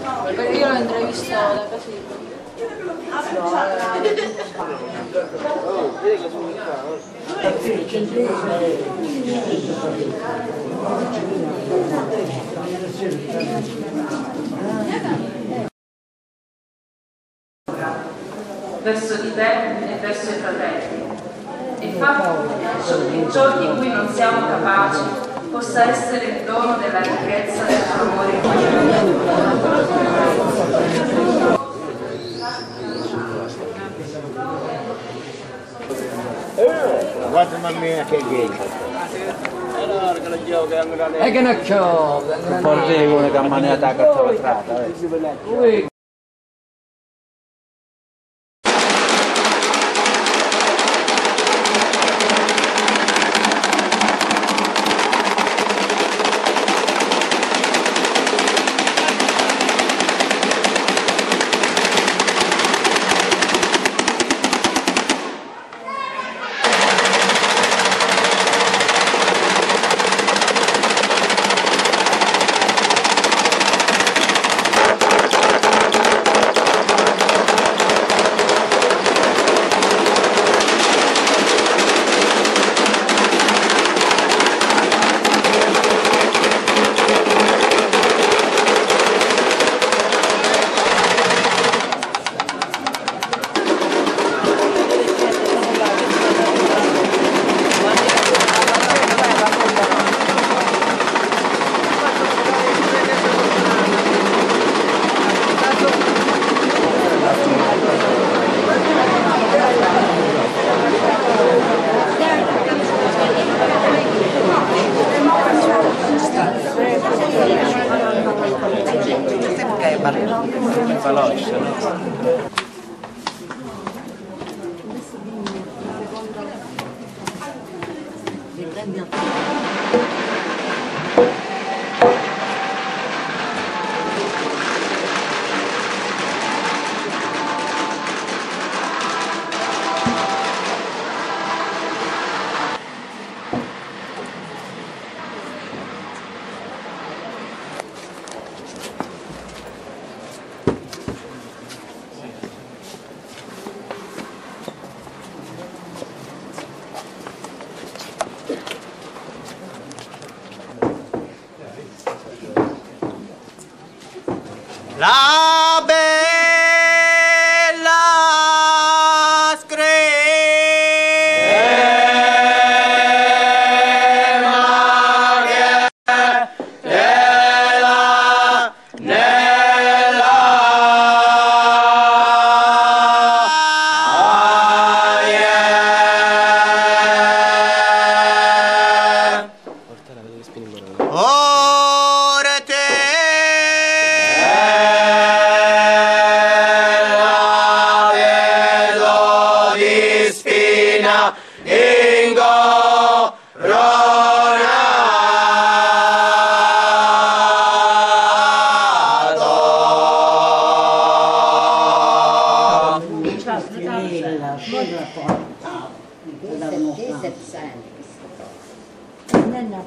Perché io l'ho intervistato da casa di verso di te e verso i fratelli. E fa ciò di cui non siamo capaci possa essere il dono della ricchezza del tuo amore infinito. Guarda mamma che gay. E che ne c'ho? Porti una camminata a cazzo strada. Ui, La nella scuola portava la montagna. Nella